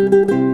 you